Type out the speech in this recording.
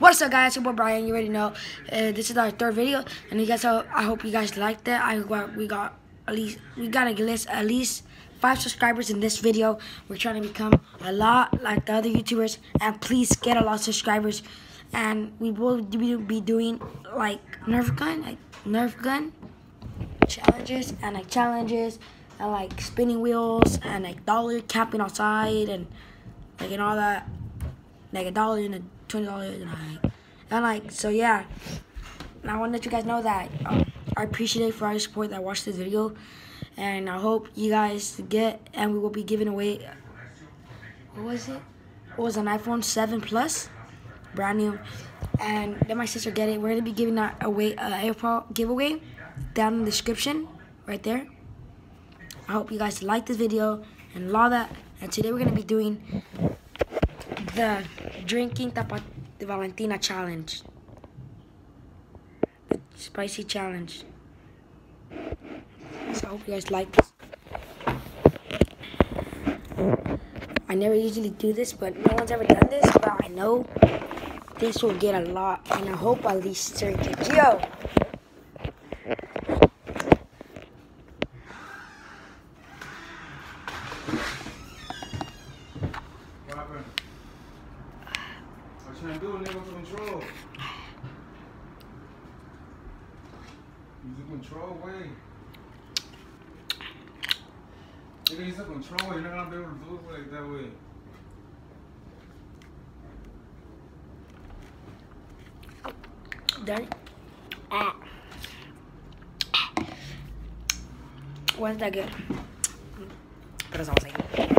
What's up, guys? It's your boy Brian. You already know. Uh, this is our third video, and you guys. I hope you guys liked it. I got we got at least we got at least at least five subscribers in this video. We're trying to become a lot like the other YouTubers, and please get a lot of subscribers. And we will be doing like Nerf gun, like Nerf gun challenges, and like challenges, and like spinning wheels, and like dollar camping outside, and like and all that, like a dollar and a twenty dollars, and like, and like so yeah. And I want to let you guys know that um, I appreciate it for all your support that watched this video, and I hope you guys get. And we will be giving away. What was it? It was an iPhone 7 Plus, brand new. And then my sister get it. We're gonna be giving that away, uh, AirPod giveaway, down in the description, right there. I hope you guys like this video and all that. And today we're gonna be doing the drinking Tapa de Valentina challenge. The spicy challenge. So I hope you guys like this. I never usually do this, but no one's ever done this, but I know this will get a lot, and I hope at least drink it. Yo! What You trying to do, nigga? Control. Use the control way. Nigga, use the control way. You're not gonna be able to do it like that way. Done. Ah. Wasn't that good? Pero estamos ahí.